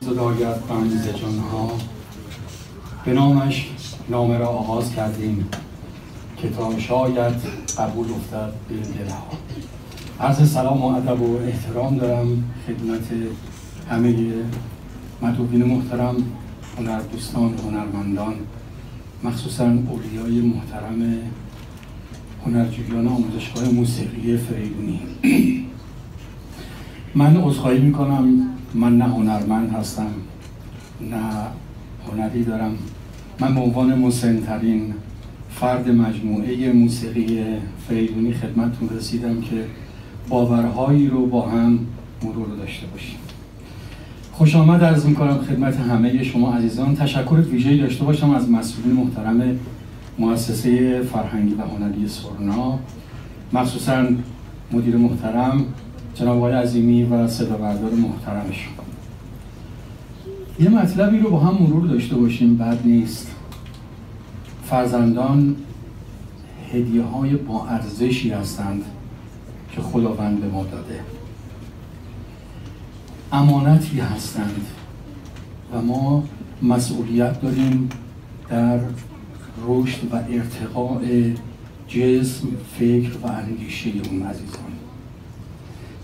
زداگرد بنز جانها به نامش نامه را آغاز کردیم که تا شاید قبول افتد به دلها. عرض سلام و ادب و احترام دارم خدمت همه مدوبین محترم هنر دوستان و هنرمندان مخصوصا اولیای محترم هنرجویان آموزشگاه موسیقی فریدونی من عذرخواهی می‌کنم من نه هنرمند هستم نه هنری دارم. من به عنوان مسنترین فرد مجموعه موسیقی فریدونی خدمتتون رسیدم که باورهایی رو با هم مرور داشته باشیم. خوش آمد عرض می‌کنم خدمت همه شما عزیزان. تشکر ویژه‌ای داشته باشم از مسئولین محترم مؤسسه فرهنگی و هنری سورنا مخصوصا مدیر محترم جناب آقای عظیمی و صدا بردار محترمشون. یه مطلبی رو با هم مرور داشته باشیم بد نیست. فرزندان هدیه های با ارزشی هستند که خداوند به ما داده. امانتی هستند و ما مسئولیت داریم در رشد و ارتقاء جسم، فکر و اندیشه اون عزیزان.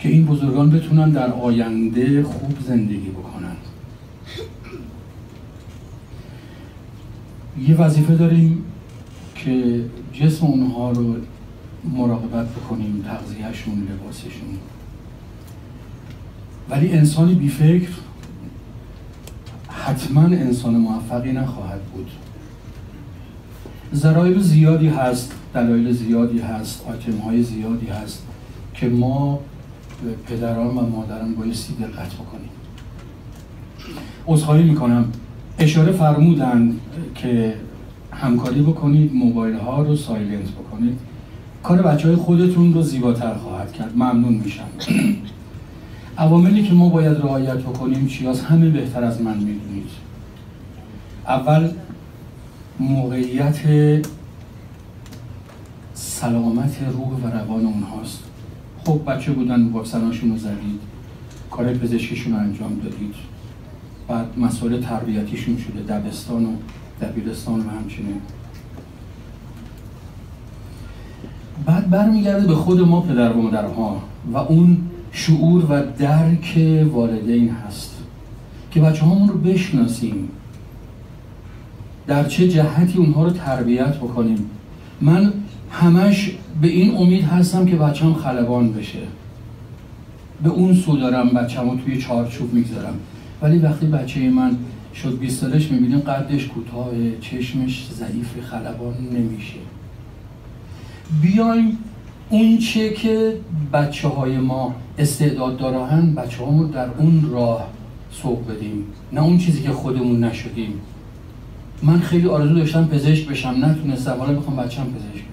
که این بزرگان بتونن در آینده خوب زندگی بکنن. یه وظیفه داریم که جسم اونها رو مراقبت بکنیم تغذیهشون لباسشون. ولی انسانی بیفکر حتما انسان موفقی نخواهد بود. ضرایب زیادی هست دلایل زیادی هست آیتم های زیادی هست که ما پدران و مادران بایستی دقت بکنیم عذرخواهی می‌کنم. اشاره فرمودن که همکاری بکنید موبایل ها رو سایلنت بکنید. کار بچه های خودتون رو زیباتر خواهد کرد. ممنون میشم. عواملی که ما باید رعایت بکنیم چی؟ از همه بهتر از من می‌دونید. اول موقعیت سلامت روح و روان اونهاست خب بچه بودن واکسناشون رو زدید کار پزشکیشون رو انجام دادید. بعد مسائل تربیتیشون شده دبستان و دبیرستان و همچنین. بعد برمیگرده به خود ما پدر و مادرها و اون شعور و درک والدین هست که بچه همون رو بشناسیم. در چه جهتی اونها رو تربیت بکنیم؟ من همش به این امید هستم که بچم خلبان بشه. به اون سو دارم بچم رو توی چارچوب می‌گذارم. ولی وقتی بچه من شد 20 سالش می‌بینیم قدش کوتاه چشمش ضعیف خلبان نمیشه. بیایم اون چه که بچه های ما استعداد دارن بچه رو در اون راه سوق بدیم. نه اون چیزی که خودمون نشدیم. من خیلی آرزو داشتم پزشک بشم. نتونستم. حالا می‌خوام بچم پزشک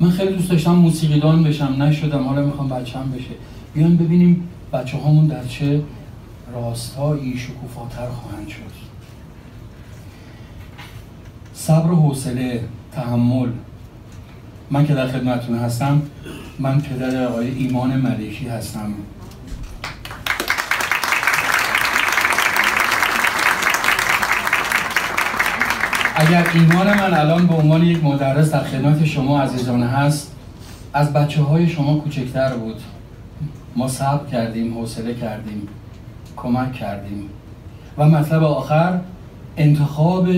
من خیلی دوست داشتم موسیقیدان بشم نشدم حالا می‌خوام بچم بشه. بیان ببینیم بچه هامون در چه راستایی شکوفاتر خواهند شد. صبر و حوصله تحمل. من که در خدمتتون هستم من پدر آقای ایمان ملیکی هستم. اگر ایمان من الان به عنوان یک مدرس در خدمت شما عزیزان هست از بچه های شما کوچکتر بود. ما صبر کردیم حوصله کردیم کمک کردیم. و مطلب آخر انتخاب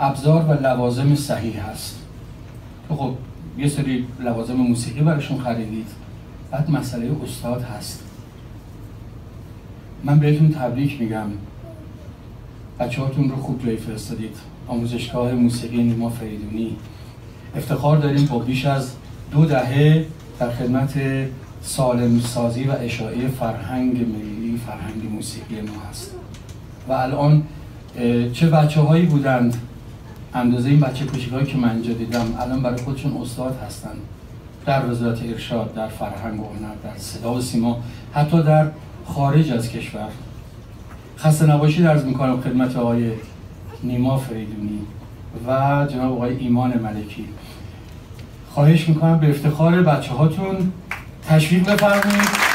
ابزار و لوازم صحیح هست. خب یه سری لوازم موسیقی براشون خریدید. بعد مسئله استاد هست. من بهتون تبریک میگم. بچه هاتون رو خوب جایی فرستادید. آموزشگاه موسیقی نیما فریدونی. افتخار داریم با بیش از دو دهه در خدمت سالم سازی و اشاعه فرهنگ ملی فرهنگ موسیقی ما هست. و الان چه بچه هایی بودند؟ اندازه این بچه کوچیکایی که من اینجا دیدم الان برای خودشون استاد هستن. در وزارت ارشاد در فرهنگ و هنر در صدا و سیما حتی در خارج از کشور. خسته نباشید عرض می‌کنم خدمت آقای نیما فریدونی و جناب آقای ایمان ملکی. خواهش می‌کنم به افتخار بچه هاتون تشویق بفرمایید.